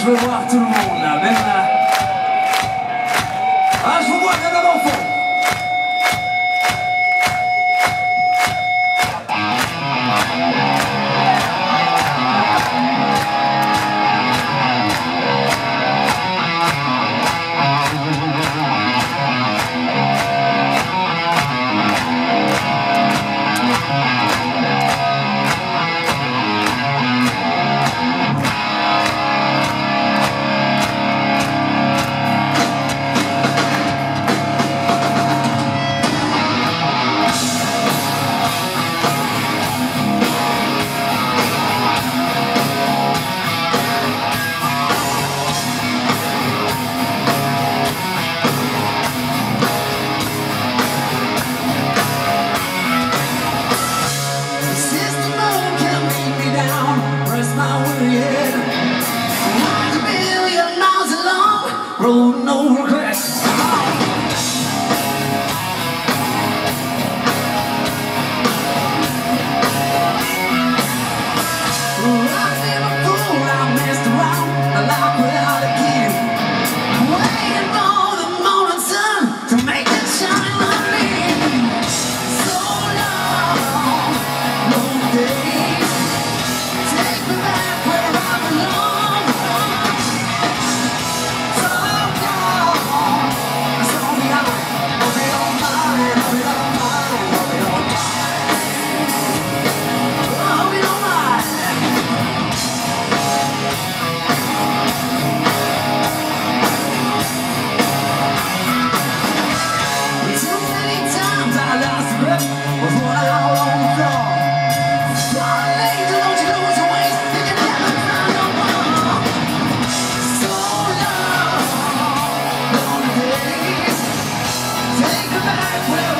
je veux voir tout 아